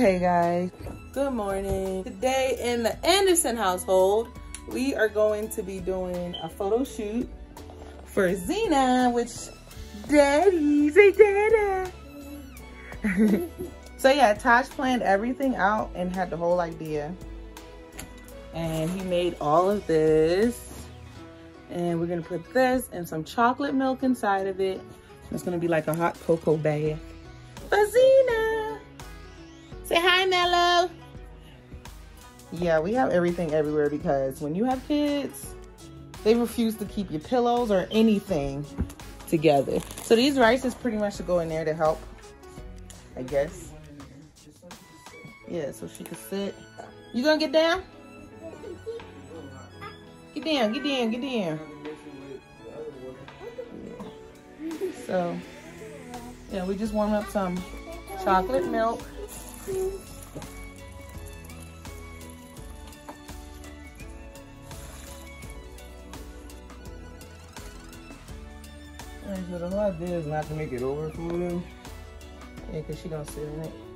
Okay, guys. Good morning. Today in the Anderson household, we are going to be doing a photo shoot for Zena, which daddy, say dada. so yeah, Taz planned everything out and had the whole idea. And he made all of this. And we're gonna put this and some chocolate milk inside of it. It's gonna be like a hot cocoa bath. Bazina! Say hi, Mello. Yeah, we have everything everywhere because when you have kids, they refuse to keep your pillows or anything together. So these rices pretty much should go in there to help, I guess. Yeah, so she can sit. You gonna get down? Get down, get down, get down. So, yeah, we just warm up some chocolate milk. So the whole idea is not to make it over for them. Yeah, because she don't sit in it.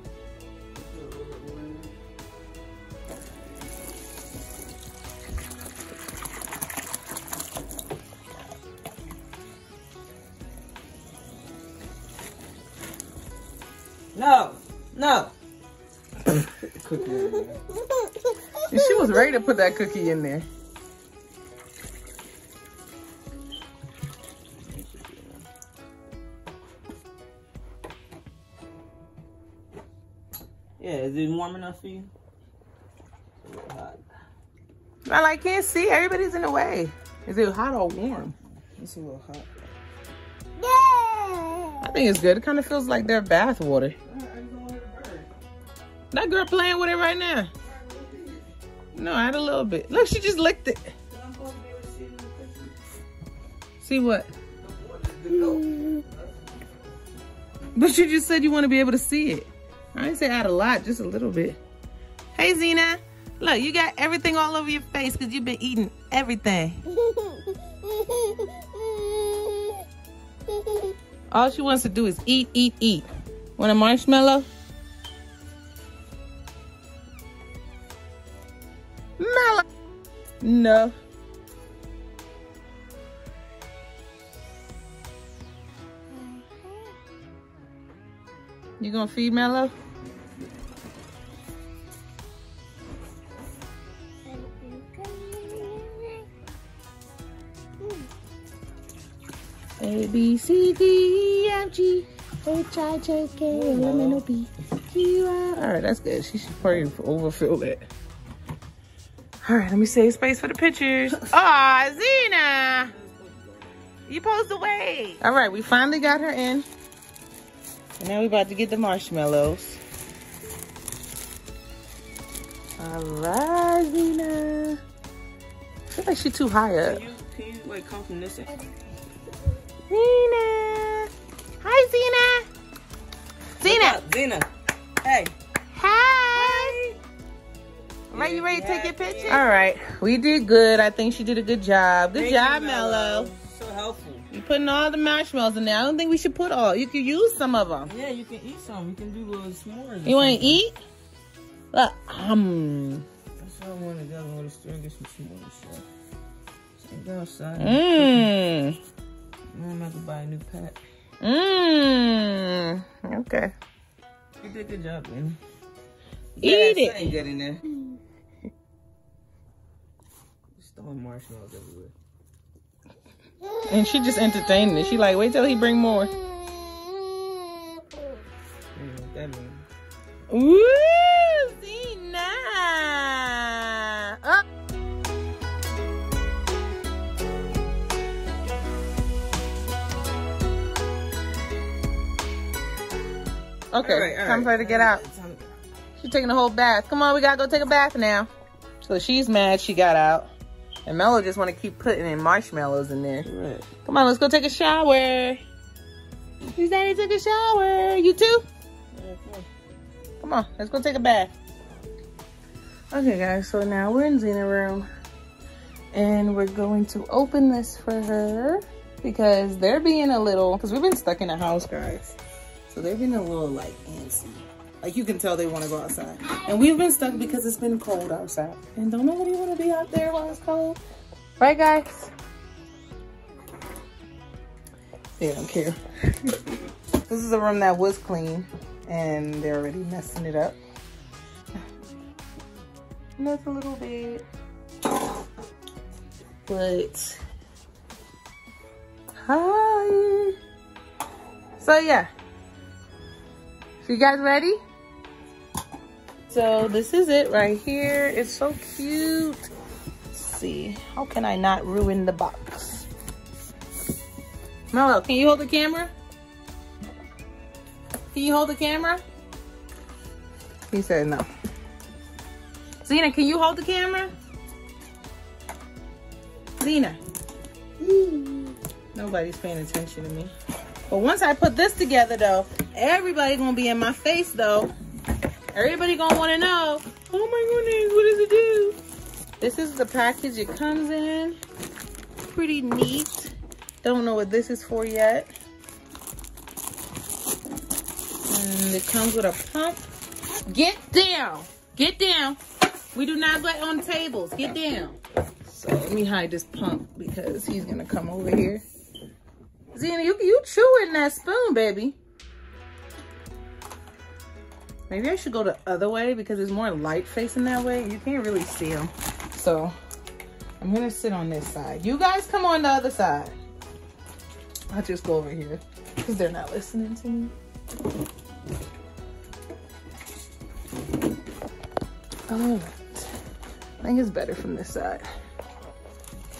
Put that cookie in there. Yeah, is it warm enough for you? It's a little hot. I can't see. Everybody's in the way. Is it hot or warm? It's a little hot. Yeah. I think it's good. It kind of feels like their bath water. That girl playing with it right now. No, had a little bit. Look, she just licked it. See what? But you just said you want to be able to see it. I didn't say add a lot, just a little bit. Hey, Zena. Look, you got everything all over your face because you've been eating everything. All she wants to do is eat, eat, eat. Want a marshmallow? No. You gonna feed Mellow? A B C D E F G H I J K L M N O P Q R. All right, that's good. She should probably overfill that. All right, let me save space for the pictures. Aw, ah, Zena! You supposed to wait. All right, we finally got her in. And now we're about to get the marshmallows. All right, Zena. I feel like she's too high up. Can you, can you like come from this end? Zena. Hi, Zena. Zena. Zena. Hey. Hi. Right, you ready to take your picture? All right, we did good. I think she did a good job. Good Thank job, you, Mello. So helpful. You're putting all the marshmallows in there. I don't think we should put all. You could use some of them. Yeah, you can eat some. You can do little s'mores. You want to eat? Look, um, That's what I want to do. I want to store and get some s'mores. So. So go outside. mmm, I'm about to buy a new pack. mmm. Okay. You did a good job, man. Eat Yeah, it. ain't good in there. Throwing marshmallows everywhere. And she just entertaining it. She like, wait till he bring more. What that means. Woo, Zena. Up. Okay, All right, all time right. for her to get out. She's taking a whole bath. Come on, we gotta go take a bath now. So she's mad she got out. And Mello just wanna keep putting in marshmallows in there. Right. Come on, let's go take a shower. His daddy took a shower. You too? Yeah, come on. Come on, let's go take a bath. Okay, guys, so now we're in Zena room. And we're going to open this for her because they're being a little, because we've been stuck in the house, guys. So they're being a little like antsy. Like you can tell they want to go outside. And we've been stuck because it's been cold outside. And don't nobody want to be out there while it's cold. Right, guys? They don't care. this is a room that was clean and they're already messing it up. And that's a little bit. But hi. So yeah. So you guys ready? So this is it right here. It's so cute. Let's see. How can I not ruin the box? Mello, can you hold the camera? Can you hold the camera? He said no. Zena, can you hold the camera? Zena. Nobody's paying attention to me. But once I put this together though, everybody gonna be in my face though. Everybody gonna wanna know, oh my goodness, what does it do? This is the package it comes in. Pretty neat. Don't know what this is for yet. And it comes with a pump. Get down, get down. We do not let on tables, get down. So let me hide this pump because he's gonna come over here. Zena, you, you chewing that spoon, baby. Maybe I should go the other way because it's more light facing that way. You can't really see them. So I'm gonna sit on this side. You guys come on the other side. I'll just go over here because they're not listening to me. I think it's better from this side.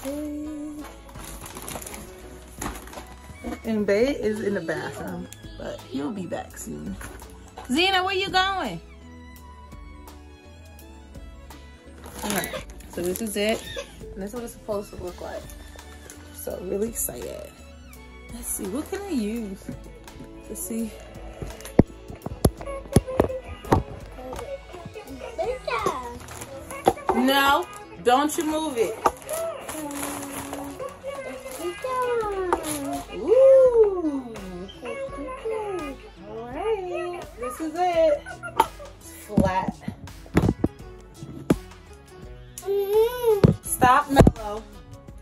Okay. And Bay is in the bathroom, but he'll be back soon. Zena, where you going? Alright, so this is it. And this is what it's supposed to look like. So really excited. Let's see, what can I use? Let's see. No, don't you move it. Flat. Stop, mellow.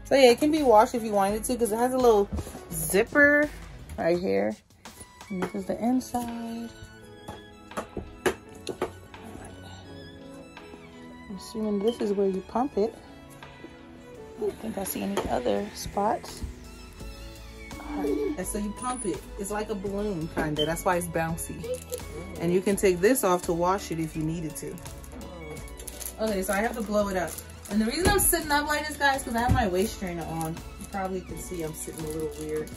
So yeah, it can be washed if you wanted to because it has a little zipper right here. And this is the inside. I'm assuming this is where you pump it. I don't think I see any other spots. And so you pump it. It's like a balloon, kind of. That's why it's bouncy. And you can take this off to wash it if you needed to. Okay, so I have to blow it up. And the reason I'm sitting up like this, guys, because I have my waist trainer on. You probably can see I'm sitting a little weird.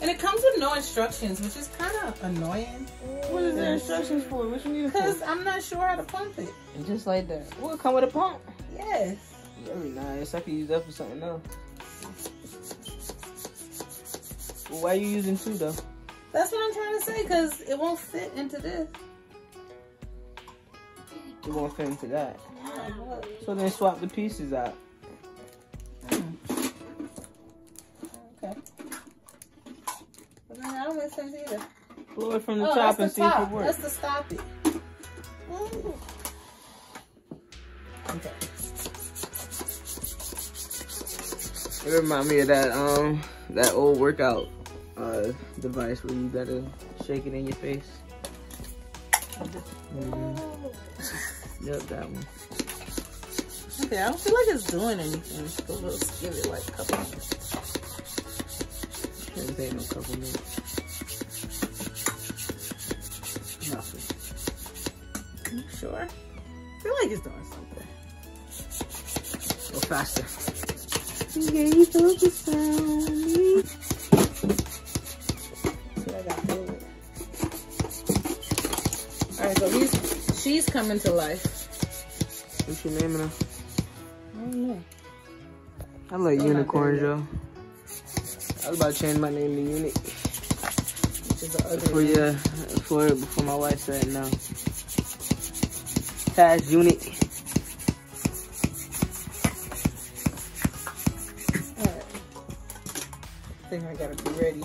And it comes with no instructions, which is kind of annoying. What is the instructions for? What you need? Because I'm not sure how to pump it. Just like that. Will it come with a pump? Yes. Very nice. I could use that for something else. Why are you using two though? That's what I'm trying to say, because it won't fit into this. It won't fit into that. Look. So then swap the pieces out. Okay. But then I don't make sense either. Blow it from the oh, top and that's see the if it works. That's to stop it. Ooh. Okay. It reminds me of that um that old workout uh device where you gotta shake it in your face. Mhm. Yep, that one. Okay, I don't feel like it's doing anything. So we'll give it like a couple minutes. Shouldn't take no couple minutes. Nothing. You sure? I feel like it's doing something. Go faster. Yeah, you focus on me. She's coming to life. What's your name now? I don't know. I like Still unicorns, yo. I was about to change my name to Unit. Which is the other For one. yeah, for before my wife said no. Taz Unit. I think I gotta be ready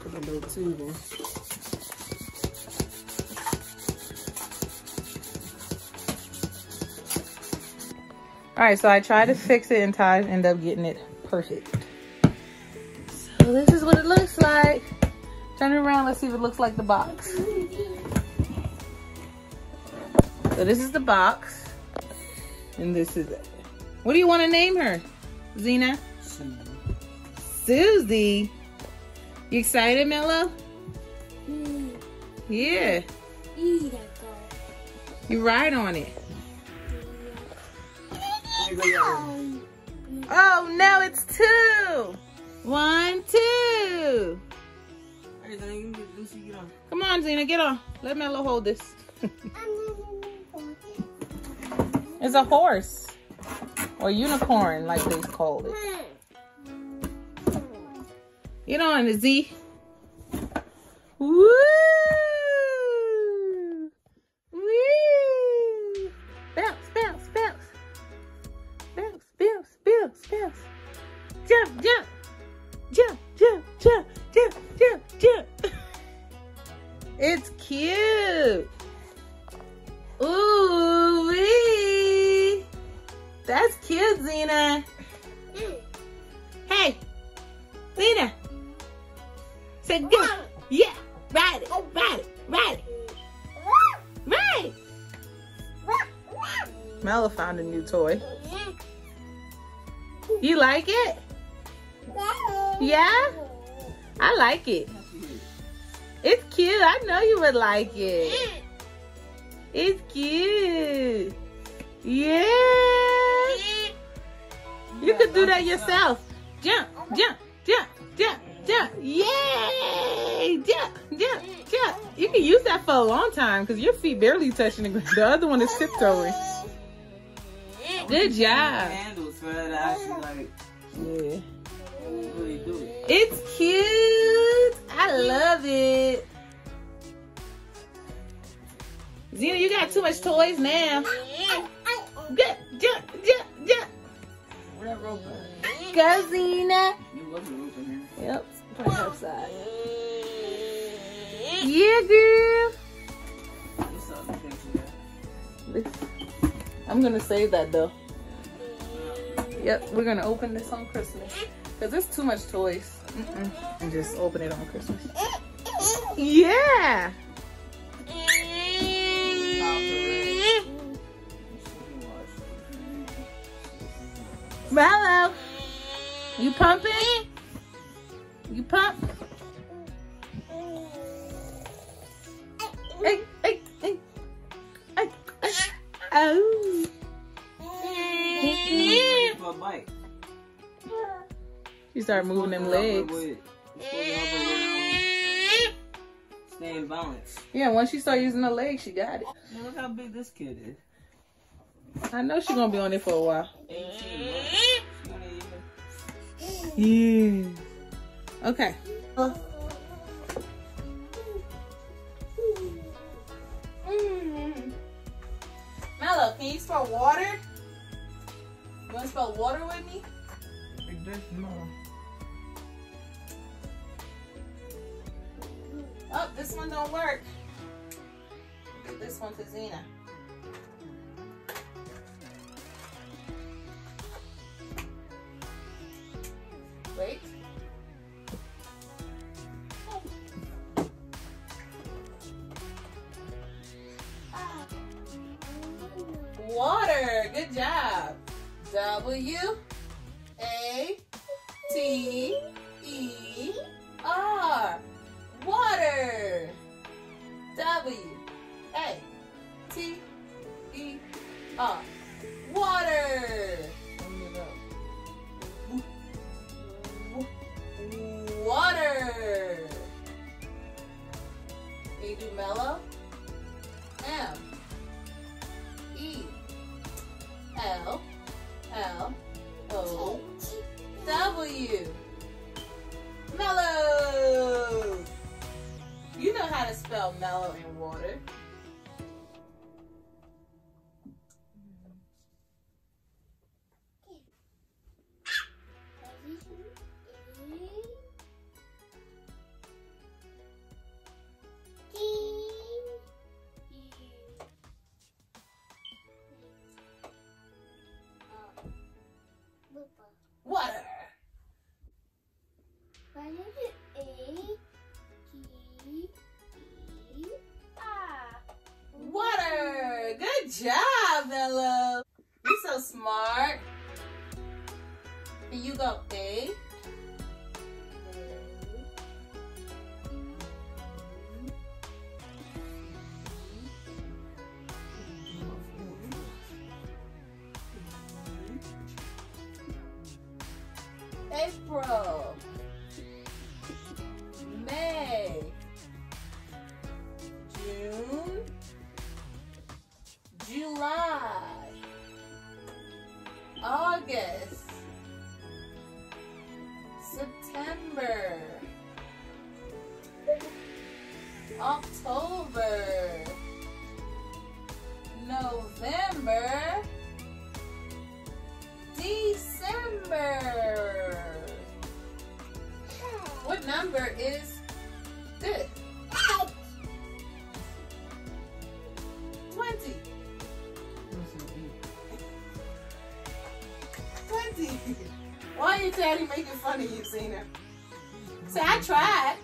for the little tubing. All right, so I tried to fix it and Ty ended up getting it perfect. So this is what it looks like. Turn it around, let's see if it looks like the box. So this is the box. And this is it. What do you want to name her, Zena? Susie. You excited, Mello? Yeah. You ride on it. Oh, now it's two. One, two. Come on, Zena, get on. Let Mello hold this. it's a horse. Or unicorn, like they called it. Get on, Z. Woo! It's cute. Ooh, wee. That's cute, Zena. Hey, Zena. Say good. Yeah, ride it, ride it, ride it. Ride. Mela found a new toy. You like it? Yeah? I like it. It's cute. I know you would like it. It's cute. Yeah. You could do that yourself. Jump, oh jump, jump, jump, jump. Yay! Jump, jump, jump. You can use that for a long time because your feet barely touching the ground. The other one is tiptoeing. Good job. Handles for her to actually like Yeah. really do it. It's cute. I love it. Zena, you got too much toys now. Jump, jump, jump, jump. Go, Zena. You wasn't moving here. Yep, put it. Yeah, girl. I'm gonna save that though. Yep, we're gonna open this on Christmas. Cause there's too much toys. Mm-mm. And just open it on Christmas. Yeah. Mello. You pumping? You pump? Hey, hey. Hey, hey. Oh. To help moving them legs. Stay in balance. Yeah, once she start using the legs, she got it. Man, look how big this kid is. I know she's gonna be on it for a while. 18 months. She only even- Yeah. Okay. Mello, can you spell water? You wanna spell water with me? Big dick? No. One don't work. Give this one to Zena. Wait. Water. Good job. W A T You do mellow? M E L L O W. Mellow. You know how to spell mellow in water. And you go A. April, November, December. What number is this? 20. 20. Why are you daddy making fun of you, Cena? Say, I tried.